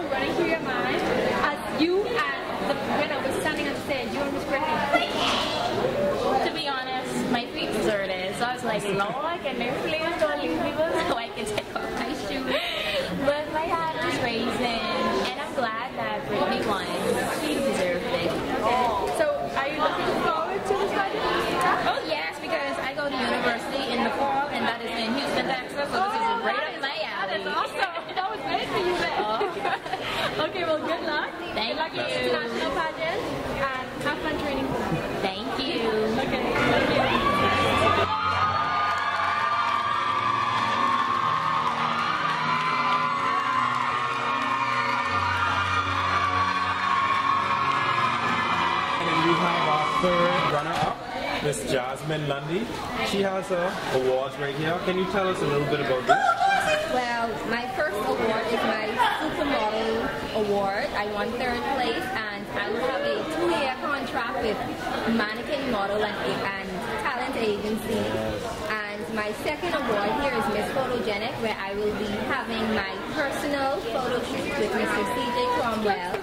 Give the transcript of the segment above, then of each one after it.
were running through your mind as you and the winner was standing on stage, you and Miss Brittany? To be honest, my feet deserted. So I was like, no, I can never play don't leave me so I can take off my shoes? But my heart was raising, and I'm glad that Brittany won. She deserved it. So are you looking forward to this pageant? Oh yes, because I go to university in the fall, and that is in Houston, Texas. So this is right up my alley. That is awesome. That was great for you then. okay, well good luck. Thank Good luck you. the national pageant and have fun training for them. Thank you. Okay, thank you. And we have our third runner-up, Miss Jasmine Lundy. She has her awards right here. Can you tell us a little bit about this? Well, my first award is my Supermodel Award. I won third place, and I will have a two-year contract with Mannequin Model and, and Talent Agency. And my second award here is Miss Photogenic, where I will be having my personal photo shoot with Mr. CJ Cromwell.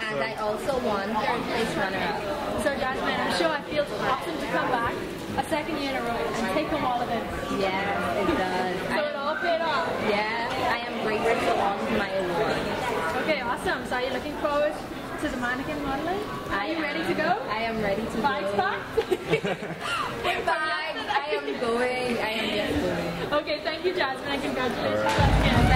And I also won third place runner-up. So Jasmine, I'm sure it feels awesome to come back a second year in a row and take home all of it. Yes, it does. So it I, off. yes, I am grateful for all of my awards. Okay, awesome. So are you looking forward to the mannequin modeling? Are you I ready am- to go? I am ready to Bags go. packed? Bye. I am going. I am just going. okay, thank you, Jasmine, and congratulations All right.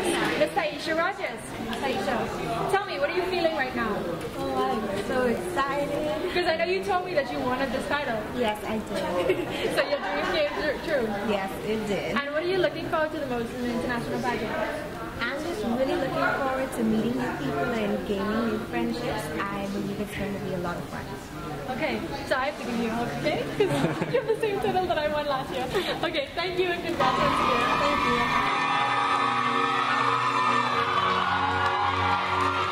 Bahamas, Miss Taisha Rogers. Taisha, tell me, what are you feeling right now? Oh, I'm so excited. Because I know you told me that you wanted this title. Yes, I did. so your dream came true. Yes, it did. And what are you looking forward to the most in the international pageant? I'm just really looking forward to meeting new people and gaining new friendships. I believe it's going to be a lot of fun. Okay, so I have to give you a hug, okay? Because you have the same title that I won last year. Okay, thank you and congratulations. Thank you.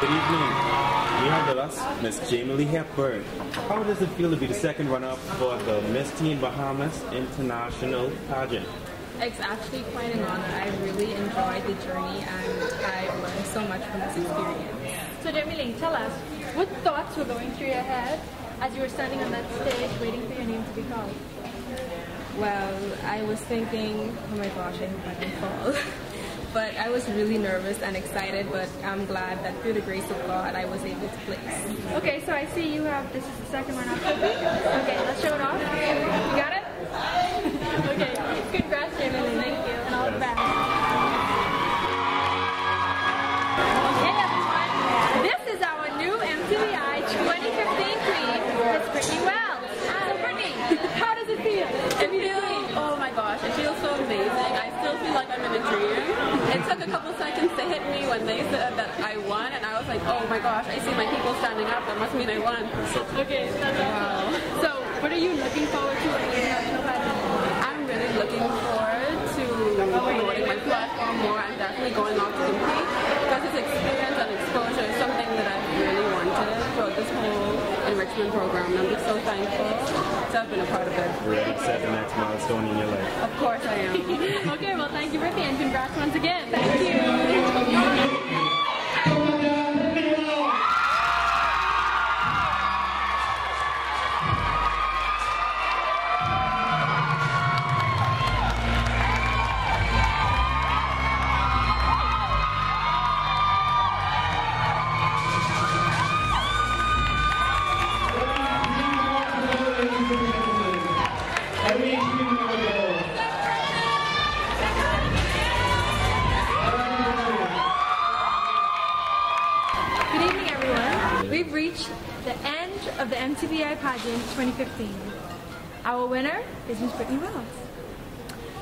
Good evening. We have with us Miss Jamie Lee Hepburn. How does it feel to be the second runner-up for the Miss Teen Bahamas International Pageant? It's actually quite an honor. I really enjoyed the journey and I learned so much from this experience. So Jamie Lee, tell us, what thoughts were going through your head as you were standing on that stage waiting for your name to be called? Well, I was thinking, oh my gosh, I hope I don't fall. but I was really nervous and excited, but I'm glad that through the grace of God, I was able to place. Okay, so I see you have, this is the second one up. Okay, let's show it off. You got it? okay, congrats Jamie Thank you. And all the best. How does it feel? It feels, oh my gosh, it feels so amazing. I still feel like I'm in a dream. It took a couple seconds to hit me when they said that I won, and I was like, oh my gosh, I see my people standing up. That must mean I won. Okay, awesome. So, what are you looking forward to in the pageant? I'm really looking forward to promoting my platform more and definitely going off to compete because this experience and exposure is something that I've really wanted throughout this whole enrichment program. And I'm just so thankful to have been a part of it. Ready to set the next milestone in your life. Of course I am. okay, well, thank you, Brittany, and congrats once again. Thank you. The end of the MTBI pageant 2015. Our winner is Miss Brittany Wells.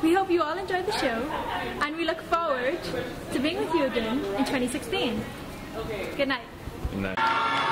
We hope you all enjoyed the show, and we look forward to being with you again in 2016. Good night. Good night.